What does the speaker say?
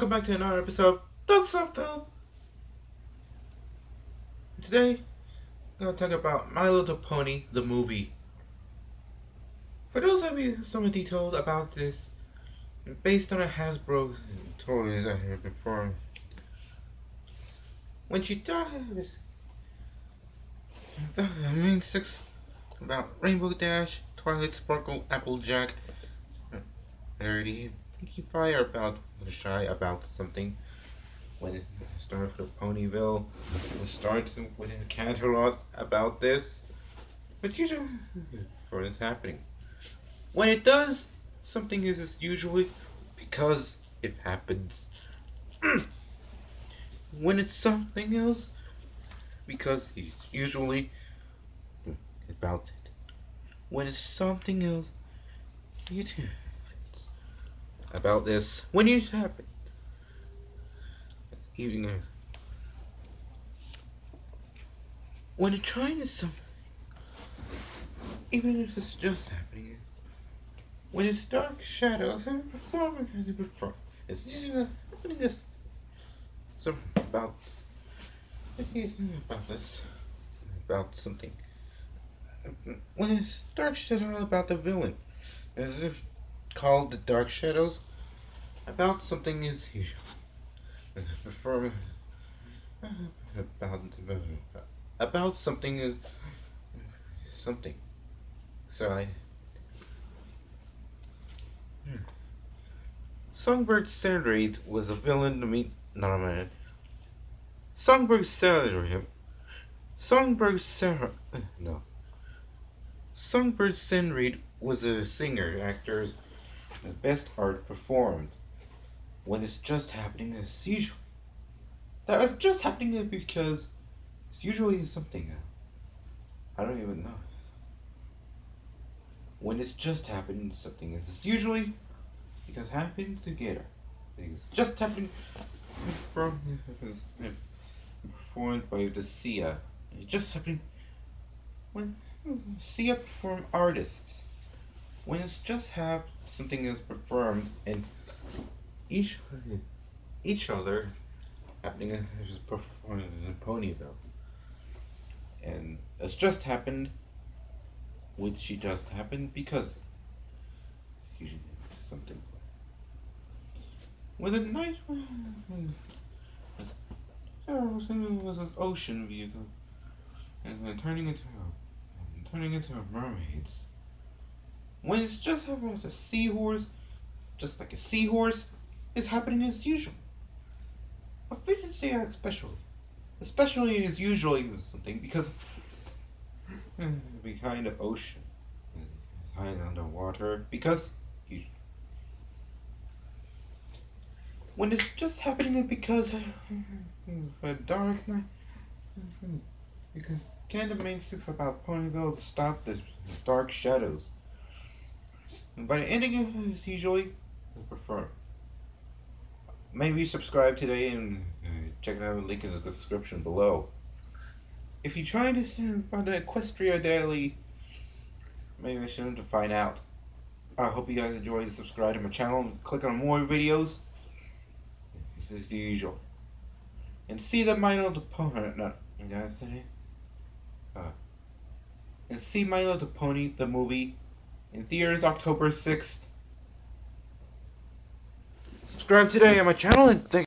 welcome back to another episode of of Film. Today, I'm going to talk about My Little Pony, the movie. For those of you some details about this, based on a Hasbro toys I heard before, when she dies, the main six about Rainbow Dash, Twilight Sparkle, Applejack, Rarity, Pinkie Pie about shy about something. When it starts with Ponyville, it starts with Canterlot about this. But usually, when it's happening. When it does, something is usually because it happens. when it's something else, because it's usually about it. When it's something else, you do about this when it happened. Evening. When it's trying to something, even if it's just happening, when it's dark shadows and performing as it it's usually happening this. So about about this, about something. When it's dark shadow about the villain, is it called The Dark Shadows about something is usual. about about something is something. So I Songbird Celebrate was a villain to meet not a man. Songbird Celebrate Songbird Sarah no. Songbird Serenade was a singer, actor, the best art performed when it's just happening as usual. That just happening because it's usually something. I don't even know. When it's just happening, something is it's usually because happening together. It's just happening from performed by the Sia. It's just happening when Sia perform artists when it's just have something is performed and each each other happening in a Ponyville. And it's just happened which she just happened because something. With a night was, this ocean vehicle and then turning into turning into mermaids. When it's just happening with a seahorse, just like a seahorse, it's happening as usual. I didn't say especially. Especially is usually something because behind the ocean, behind underwater, because you, when it's just happening because a dark night, because Canada main six about Ponyville to stop the dark shadows. By ending it's usually, I prefer. Maybe subscribe today and uh, check out the link in the description below. If you're trying to find the Equestria Daily, maybe soon to find out. I hope you guys enjoy subscribe to my channel and click on more videos. This is the usual. And see the My Little Pony. No, you guys say? Uh, and see My Little Pony, the movie in theaters October 6th. Subscribe today on my channel and thank